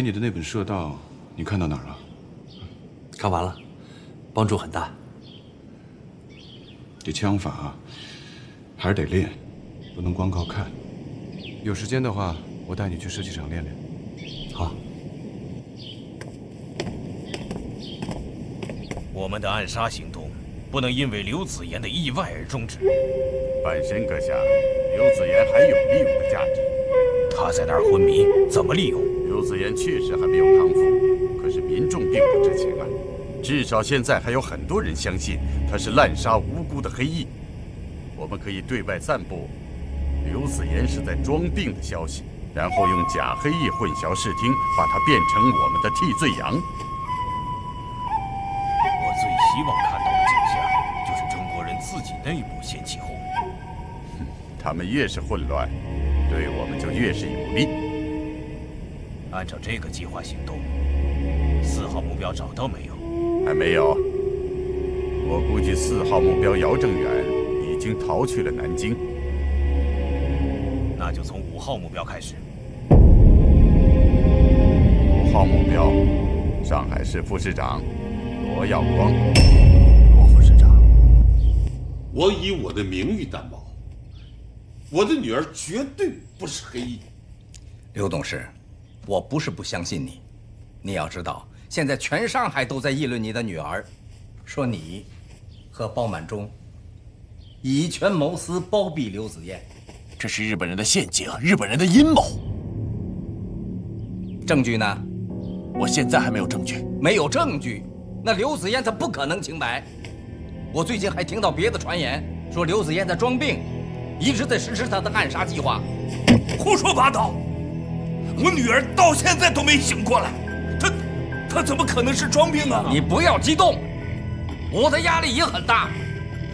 给你的那本射道，你看到哪儿了？看完了，帮助很大。这枪法还是得练，不能光靠看。有时间的话，我带你去射击场练练。好。我们的暗杀行动不能因为刘子言的意外而终止。半神阁下，刘子言还有利用的价值。他在那儿昏迷，怎么利用？刘子言确实还没有康复，可是民众并不知情啊。至少现在还有很多人相信他是滥杀无辜的黑衣。我们可以对外散布刘子言是在装病的消息，然后用假黑衣混淆视听，把他变成我们的替罪羊。我最希望看到的景象就是中国人自己内部掀起哄。他们越是混乱，对我们就越是有利。按照这个计划行动，四号目标找到没有？还没有。我估计四号目标姚正远已经逃去了南京。那就从五号目标开始。五号目标，上海市副市长罗耀光。罗副市长，我以我的名誉担保。我的女儿绝对不是黑衣。刘董事，我不是不相信你，你要知道，现在全上海都在议论你的女儿，说你和包满忠以权谋私，包庇刘子燕。这是日本人的陷阱，日本人的阴谋。证据呢？我现在还没有证据。没有证据，那刘子燕她不可能清白。我最近还听到别的传言，说刘子燕在装病。一直在实施她的暗杀计划，胡说八道！我女儿到现在都没醒过来，她，她怎么可能是装病啊？你不要激动，我的压力也很大，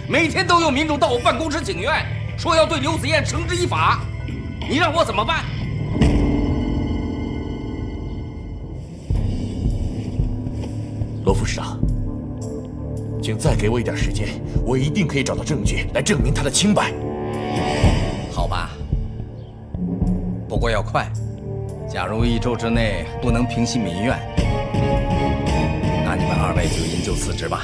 每天都有民众到我办公室请愿，说要对刘子燕绳之以法，你让我怎么办？罗副市长，请再给我一点时间，我一定可以找到证据来证明他的清白。好吧，不过要快。假如一周之内不能平息民怨，那你们二位就引咎辞职吧。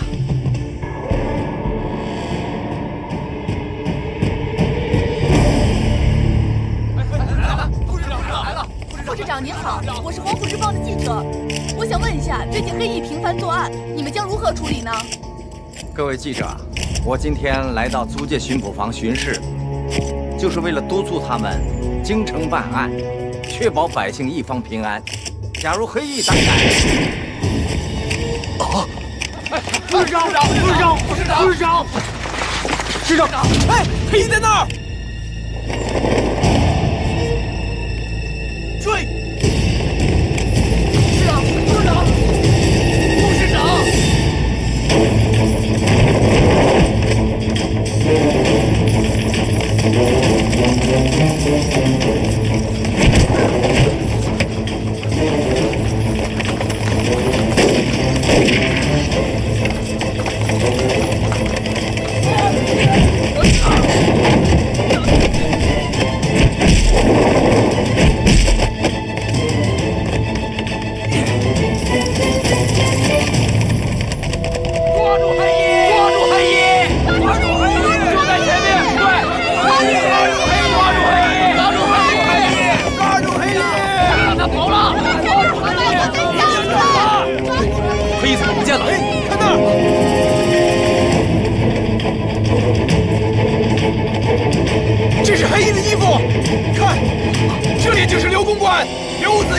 来了，副市长来了。副市长您好，我是《黄埔日报》的记者，我想问一下，最近黑翼频繁作案，你们将如何处理呢？各位记者，我今天来到租界巡捕房巡视。就是为了督促他们精诚办案，确保百姓一方平安。假如黑衣胆敢，啊！师长，师长，师长，师长，师长，哎，黑衣在那儿，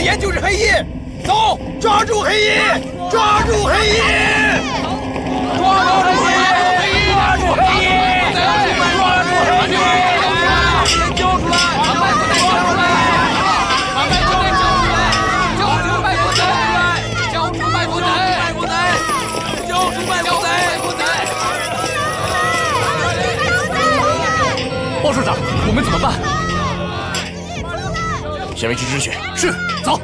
岩就是黑衣，走，抓住黑衣，抓住黑衣，抓住黑衣，抓住黑衣，抓住黑衣。我们怎么办？让他去止血。是走。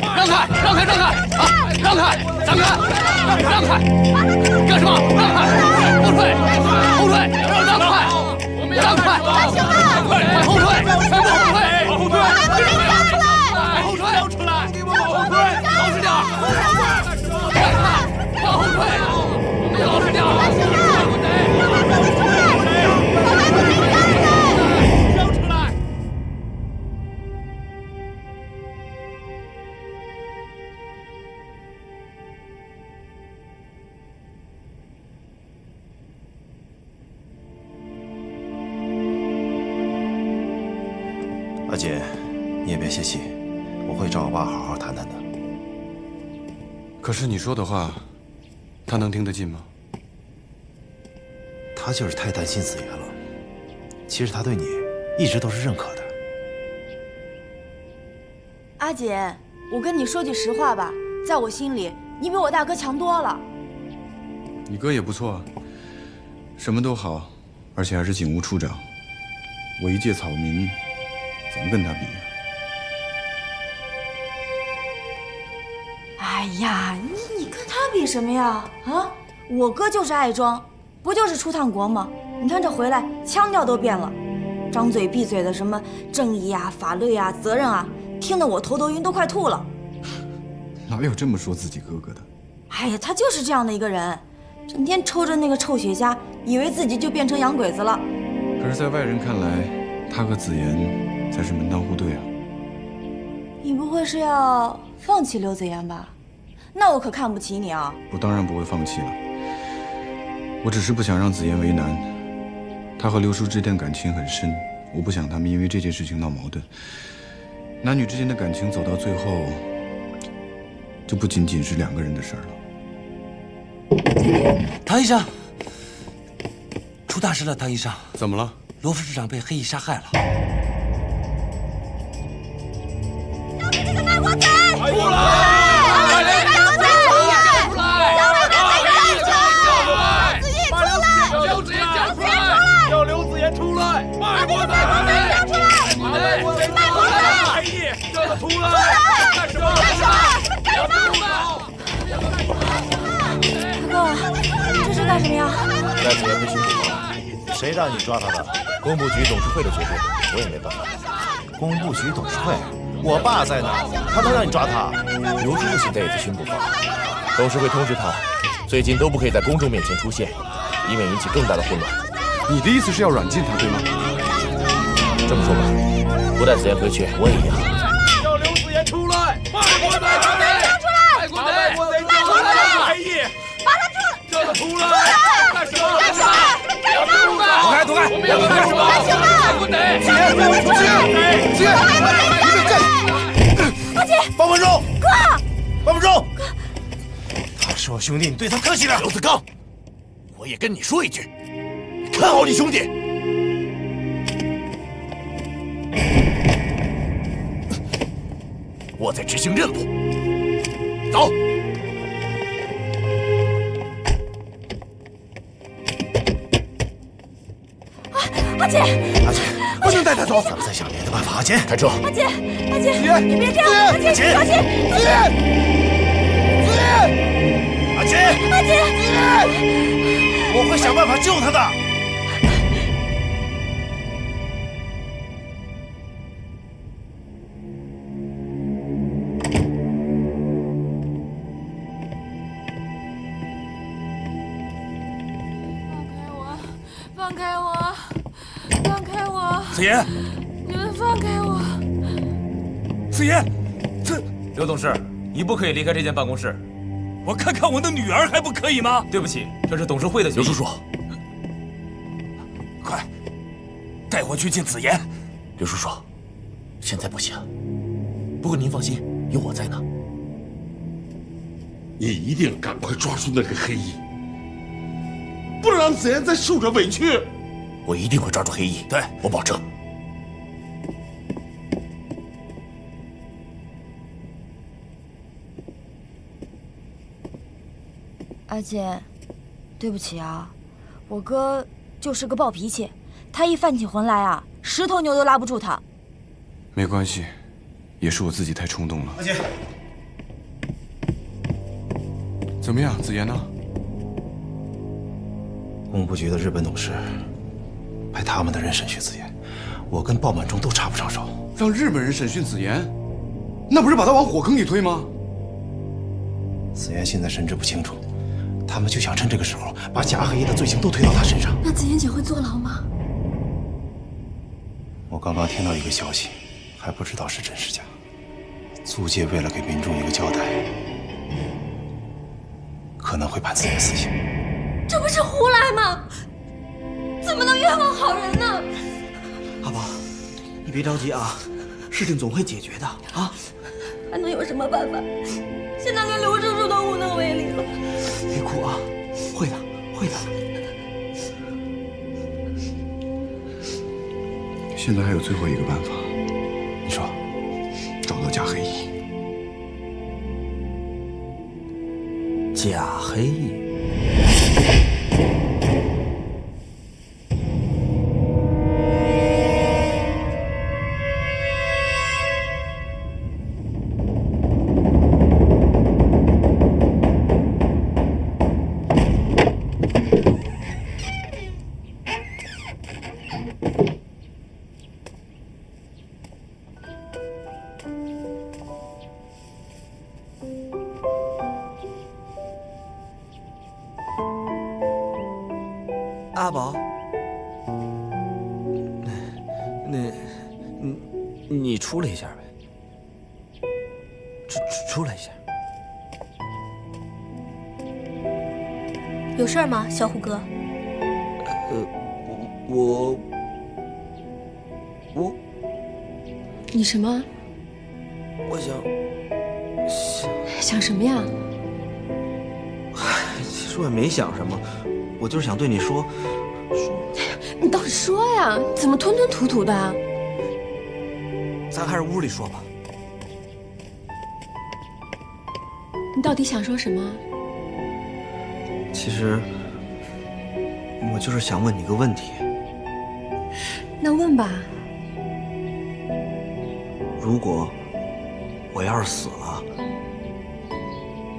让开让开让开。啊让开让开让开。让开干什么？让开。后退后退后退让开。让开。快后退快后退往后退。往后退说的话，他能听得进吗？他就是太担心子言了。其实他对你一直都是认可的。阿锦，我跟你说句实话吧，在我心里，你比我大哥强多了。你哥也不错啊，什么都好，而且还是警务处长。我一介草民，怎么跟他比呀？哎呀，你他比什么呀？啊，我哥就是爱装，不就是出趟国吗？你看这回来，腔调都变了，张嘴闭嘴的什么正义啊、法律啊、责任啊，听得我头都晕，都快吐了。哪有这么说自己哥哥的？哎呀，他就是这样的一个人，整天抽着那个臭雪茄，以为自己就变成洋鬼子了。可是，在外人看来，他和子言才是门当户对啊。你不会是要放弃刘子言吧？那我可看不起你啊！我当然不会放弃了，我只是不想让子言为难。他和刘叔之间感情很深，我不想他们因为这件事情闹矛盾。男女之间的感情走到最后，就不仅仅是两个人的事儿了。唐医生，出大事了！唐医生，怎么了？罗副市长被黑衣杀害了。要你这个卖国贼！出来！什么呀？带子言回巡捕房。谁让你抓他的？工部局董事会的决定，我也没办法。工部局董事会？我爸在呢，他能让你抓他？刘叔叔现在也在巡捕房，董事会通知他，最近都不可以在公众面前出现，以免引起更大的混乱。你的意思是要软禁他，对吗？这么说吧，不带子言回去，我也一样。出来！干什么？干什么？干什么？躲开！躲开！我们要干什么？干什么？卖国贼！子言，子言，子言，卖国贼！阿姐，包文忠，哥，包文忠，他是我兄弟，你对他客气点。刘子刚，我也跟你说一句。看好你兄弟！我在执行任务。走。阿姐，阿姐，不能带他走，咱们再想别的办法。阿姐，开车。阿姐，阿姐，你别这样，阿姐，小心！子言，子言，阿姐，阿姐，子言，我会想办法救他的。放开我！子言，你们放开我！子言，子刘董事，你不可以离开这间办公室。我看看我的女儿还不可以吗？对不起，这是董事会的决刘叔叔，快带我去见子妍。刘叔叔，现在不行。不过您放心，有我在呢。你一定赶快抓住那个黑衣。不能让子妍再受着委屈，我一定会抓住黑衣。对我保证。阿姐，对不起啊，我哥就是个暴脾气，他一犯起浑来啊，十头牛都拉不住他。没关系，也是我自己太冲动了。阿姐，怎么样，子言呢？工部局的日本董事派他们的人审讯子言，我跟鲍满忠都插不上手。让日本人审讯子言，那不是把他往火坑里推吗？子言现在神志不清楚，他们就想趁这个时候把假黑衣的罪行都推到他身上。那子言姐会坐牢吗？我刚刚听到一个消息，还不知道是真是假。租界为了给民众一个交代，可能会判子言死刑。这不是胡来吗？怎么能冤枉好人呢？阿宝，你别着急啊，事情总会解决的啊。还能有什么办法？现在连刘叔叔都无能为力了。别哭啊，会的，会的。现在还有最后一个办法，你说，找到假黑衣。假黑衣。阿宝，那那，你你出来一下呗，出出出来一下。有事儿吗，小虎哥？呃，我我你什么？我想想，想什么呀？其实我也没想什么，我就是想对你说，说你倒是说呀！怎么吞吞吐吐的？咱还是屋里说吧。你到底想说什么？其实我就是想问你个问题，那问吧。如果我要是死了，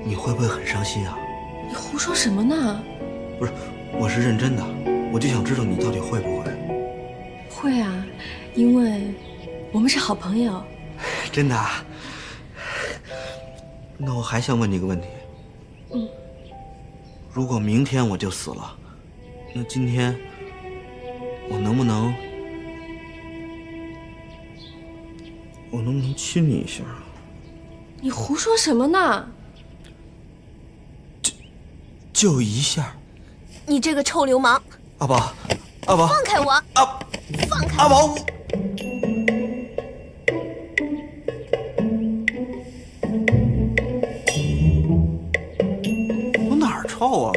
你会不会很伤心啊？你胡说什么呢？不是，我是认真的，我就想知道你到底会不会。会啊，因为我们是好朋友。真的啊？那我还想问你个问题。嗯。如果明天我就死了，那今天我能不能，我能不能亲你一下？你胡说什么呢？就一下。你这个臭流氓！阿宝，阿宝，放开我！阿，放开阿宝！我哪儿臭啊？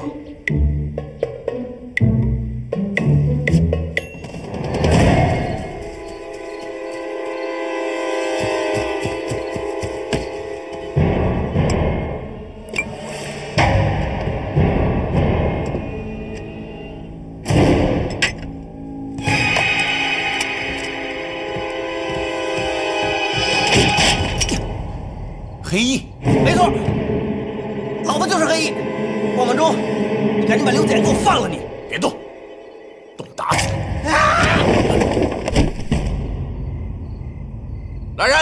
来人！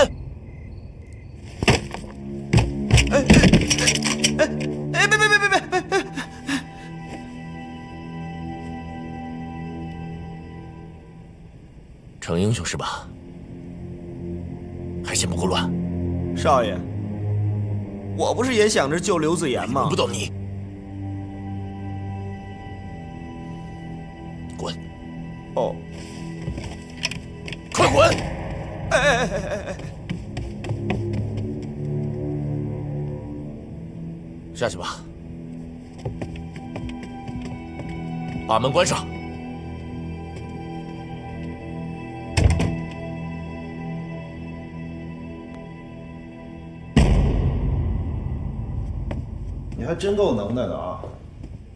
哎哎哎！别别别别别别！逞英雄是吧？还嫌不够乱？少爷，我不是也想着救刘子言吗？轮不到你，把门关上。你还真够能耐的啊！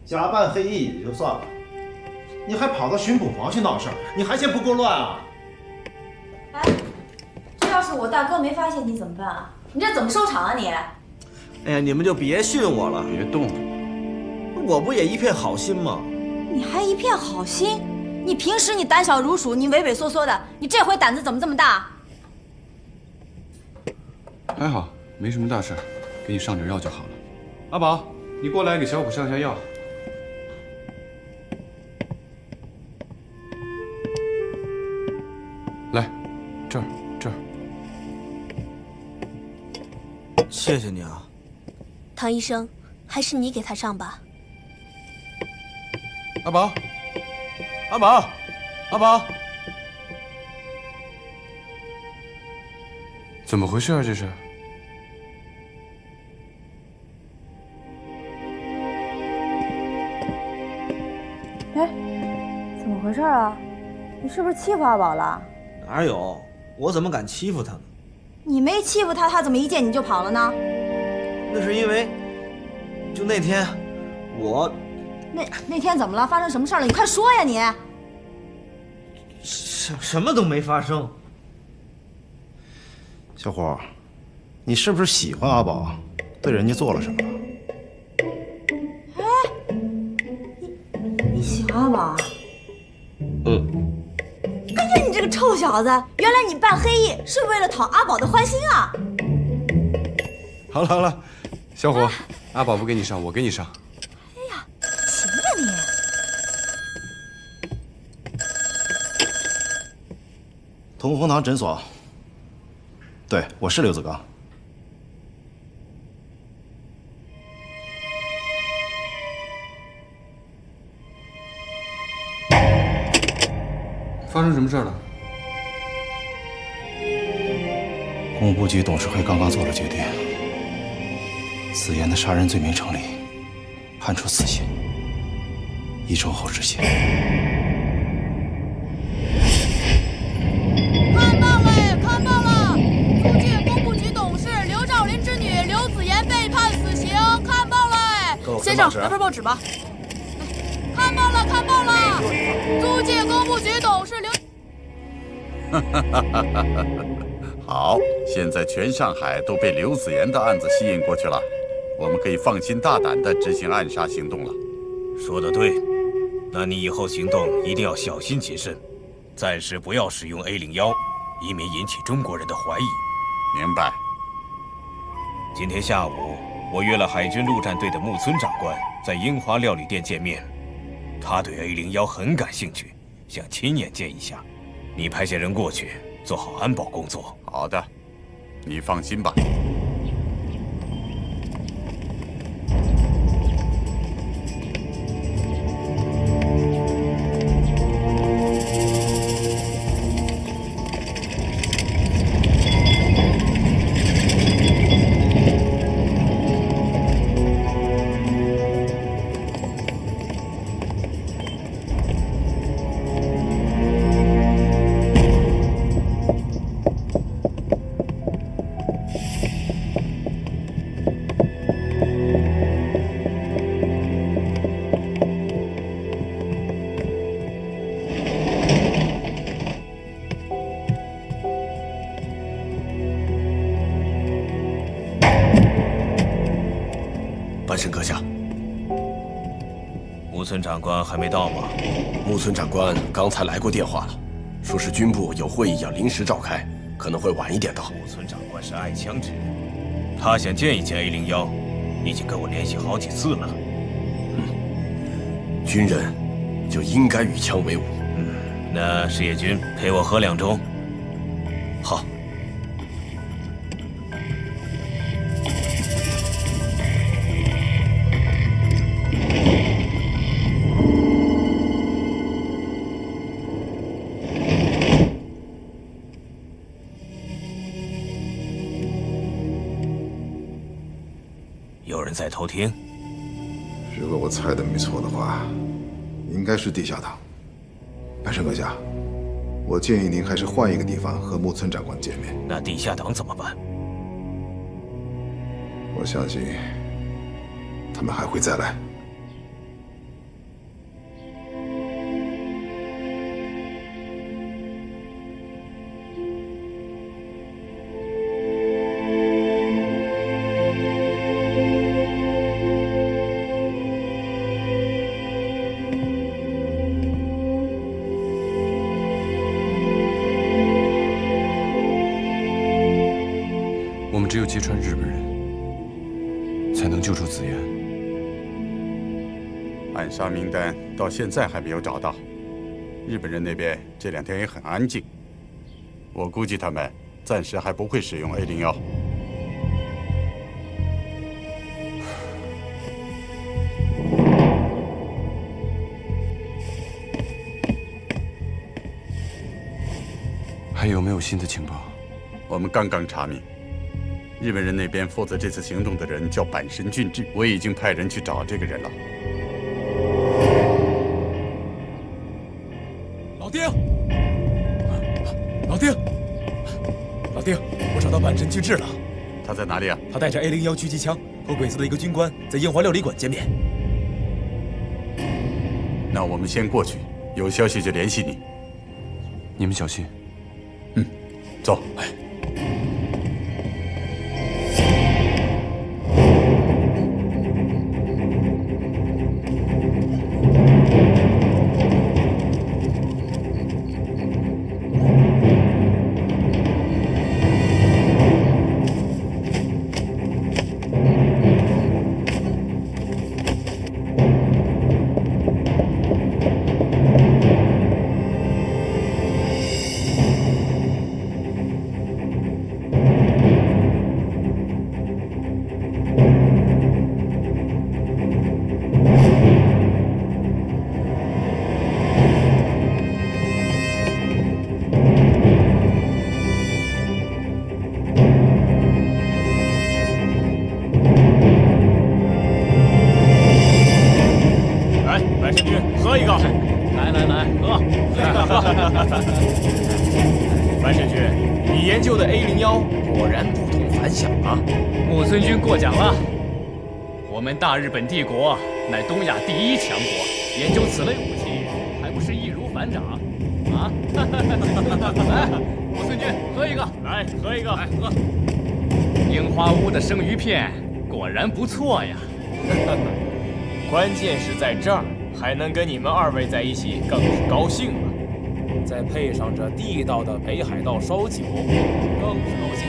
假扮黑衣也就算了，你还跑到巡捕房去闹事儿，你还嫌不够乱啊？哎，这要是我大哥没发现你怎么办啊？你这怎么收场啊你？哎呀，你们就别训我了，别动！我不也一片好心吗？你还一片好心？你平时你胆小如鼠，你畏畏缩缩的，你这回胆子怎么这么大？还好，没什么大事，给你上点药就好了。阿宝，你过来给小虎上下药。来，这儿这儿。谢谢你啊，唐医生，还是你给他上吧。阿宝，阿宝，阿宝，怎么回事啊？这是？哎，怎么回事啊？你是不是欺负阿宝了？哪有？我怎么敢欺负他呢？你没欺负他，他怎么一见你就跑了呢？那是因为，就那天，我。那那天怎么了？发生什么事了？你快说呀你！什什么都没发生。小虎，你是不是喜欢阿宝？对人家做了什么？哎，你你喜欢阿宝啊？嗯。哎呀，你这个臭小子！原来你扮黑衣是为了讨阿宝的欢心啊！好了好了，小伙，阿宝不给你上，我给你上。哎呀，行呀你！同风堂诊所。对，我是刘子刚。发生什么事了？工部局董事会刚刚做了决定，子言的杀人罪名成立，判处死刑，一周后执行。拿份报纸吧。看报了，看报了！租界工部局董事刘 好，现在全上海都被刘子妍的案子吸引过去了，我们可以放心大胆地执行暗杀行动了。说得对，那你以后行动一定要小心谨慎，暂时不要使用 A 零幺，以免引起中国人的怀疑。明白。今天下午，我约了海军陆战队的木村长官在樱花料理店见面。他对 A 零幺很感兴趣，想亲眼见一下。你派些人过去，做好安保工作。好的，你放心吧。半神阁下，木村长官还没到吗？木村长官刚才来过电话了，说是军部有会议要临时召开，可能会晚一点到。木村长官是爱枪之人，他想见一见 A 零幺，已经跟我联系好几次了。嗯，军人就应该与枪为伍。嗯，那矢野君陪我喝两盅。好。在偷听。如果我猜的没错的话，应该是地下党。白山阁下，我建议您还是换一个地方和木村长官见面。那地下党怎么办？我相信他们还会再来。揭穿日本人，才能救出紫妍。暗杀名单到现在还没有找到，日本人那边这两天也很安静，我估计他们暂时还不会使用 A 零幺。还有没有新的情报？我们刚刚查明，日本人那边负责这次行动的人叫坂神俊志，我已经派人去找这个人了。老丁，老丁，老丁，我找到坂神俊志了。他在哪里啊？他带着 A 零幺狙击枪和鬼子的一个军官在樱花料理馆见面。那我们先过去，有消息就联系你。你们小心。大日本帝国乃东亚第一强国，研究此类武器还不是易如反掌啊！来，木村君喝一个，来喝一个，来喝。樱花屋的生鱼片果然不错呀！关键是在这儿，还能跟你们二位在一起，更是高兴了。再配上这地道的北海道烧酒，更是高兴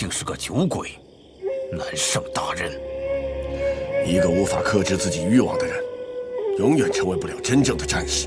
竟是个酒鬼。难胜大任。一个无法克制自己欲望的人，永远成为不了真正的战士。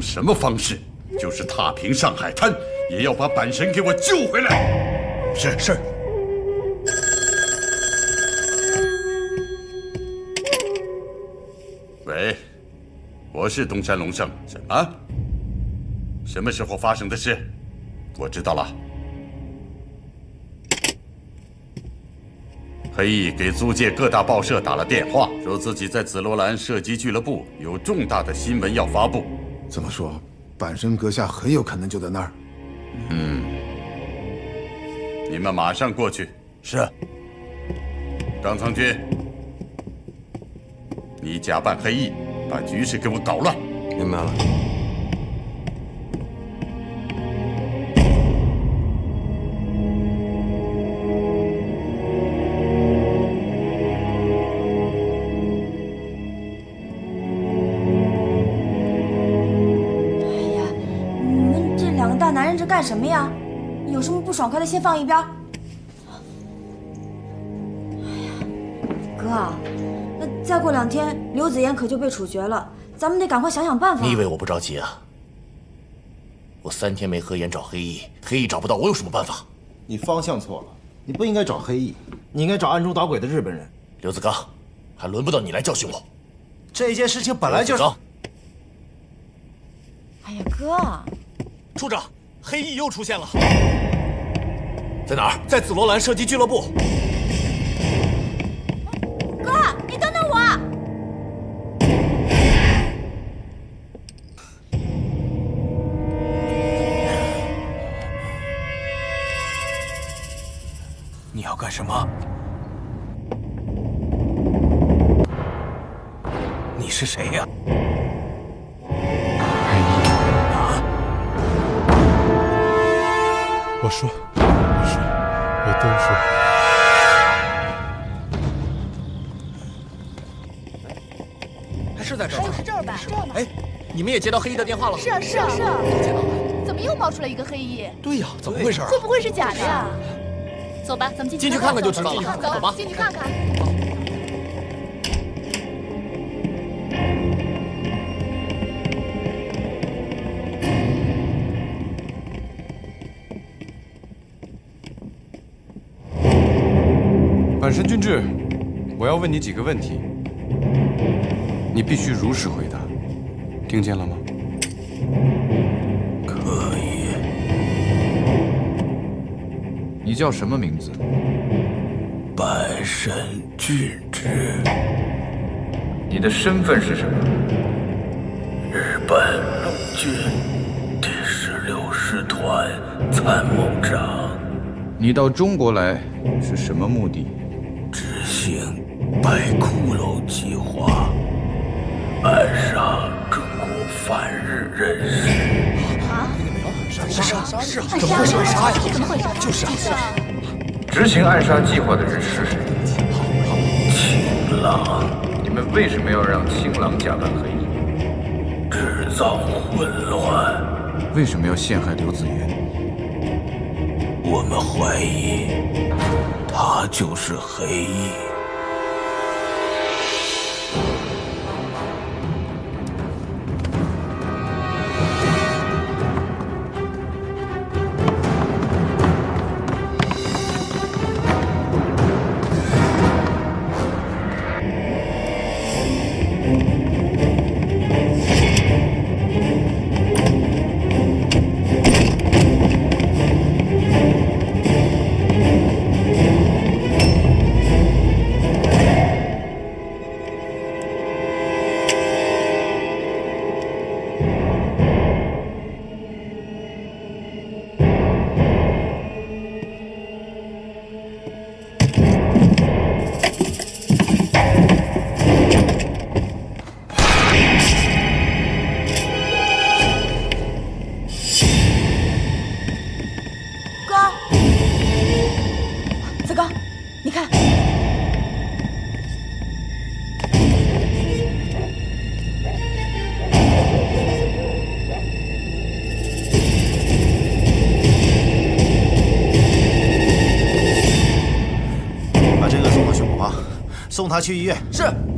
用什么方式，就是踏平上海滩，也要把阪神给我救回来。是是。喂，我是东山龙胜。什么？什么时候发生的事？我知道了。黑翼给租界各大报社打了电话，说自己在紫罗兰射击俱乐部有重大的新闻要发布。这么说，板神阁下很有可能就在那儿。嗯，你们马上过去。是。张苍君，你假扮黑衣，把局势给我搞乱。明白了。干什么呀？有什么不爽快的先放一边。哎呀，哥，那再过两天刘子言可就被处决了，咱们得赶快想想办法。你以为我不着急啊？我三天没合眼找黑翼，黑翼找不到，我有什么办法？你方向错了，你不应该找黑翼，你应该找暗中捣鬼的日本人。刘子刚，还轮不到你来教训我。这件事情本来就是……哎呀，哥，处长。黑翼又出现了，在哪儿？在紫罗兰射击俱乐部。哥，你等等我！你要干什么？你是谁呀？我哎，你们也接到黑衣的电话了？是啊，是啊，是啊，都接到了。怎么又冒出来一个黑衣？对呀，怎么回事？会不会是假的呀？走吧，咱们进去进去看看就知道了。走吧，进去看看。阪神俊志，我要问你几个问题，你必须如实回答，听见了吗？可以。你叫什么名字？白神俊之。你的身份是什么？日本陆军第十六师团参谋长。你到中国来是什么目的？执行白骷髅计划，暗杀中国反日人士。啊？是是是，怎么会是杀呀？怎么回事？就是啊。执行暗杀计划的人是谁？青狼。你们为什么要让青狼假扮黑衣？制造混乱。为什么要陷害刘子言？我们怀疑。他就是黑衣。送他去医院。是。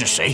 我看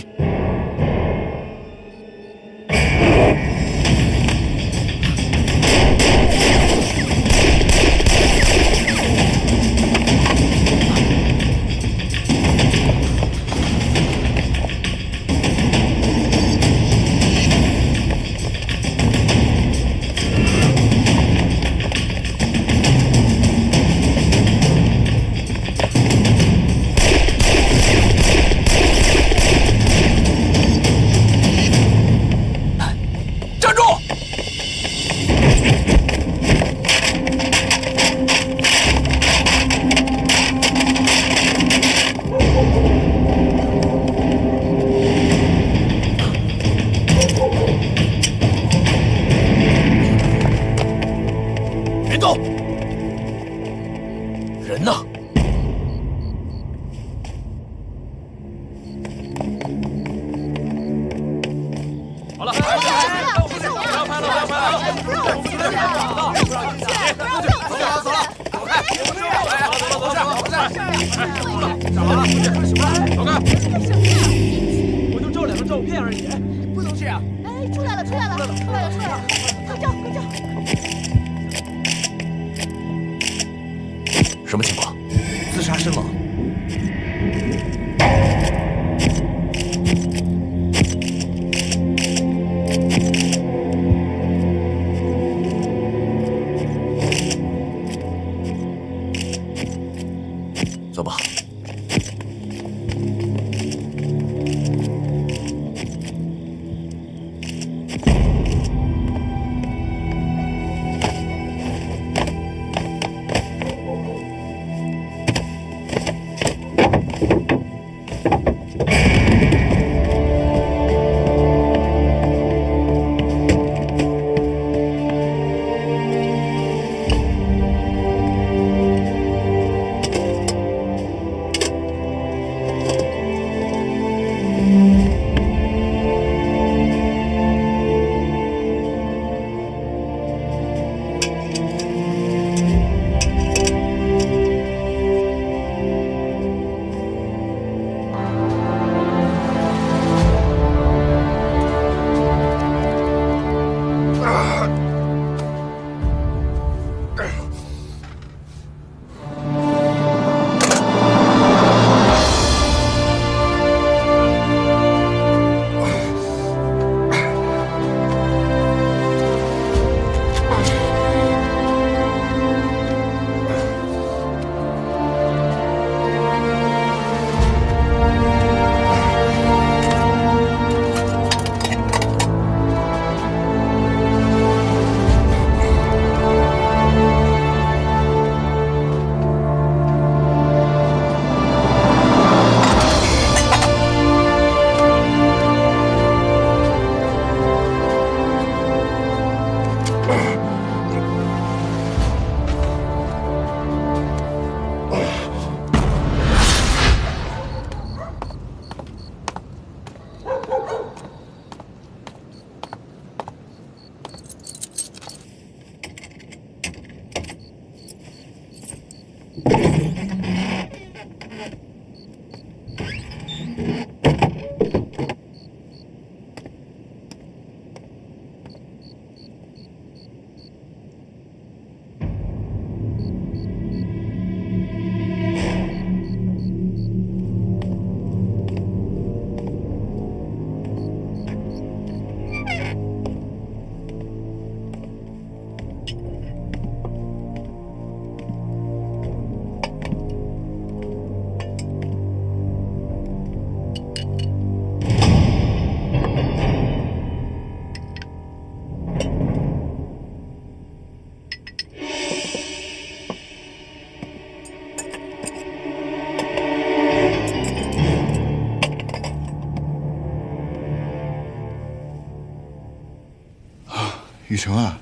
雨成啊，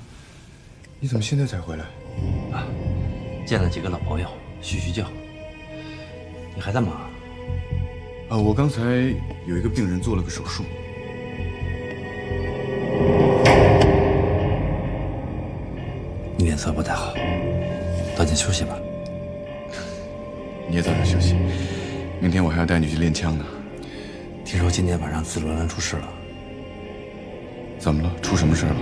你怎么现在才回来？啊，见了几个老朋友，叙叙旧。你还在忙？啊，我刚才有一个病人做了个手术。你脸色不太好，早点休息吧。你也早点休息，明天我还要带你去练枪呢。听说今天晚上紫罗兰出事了，怎么了？出什么事了？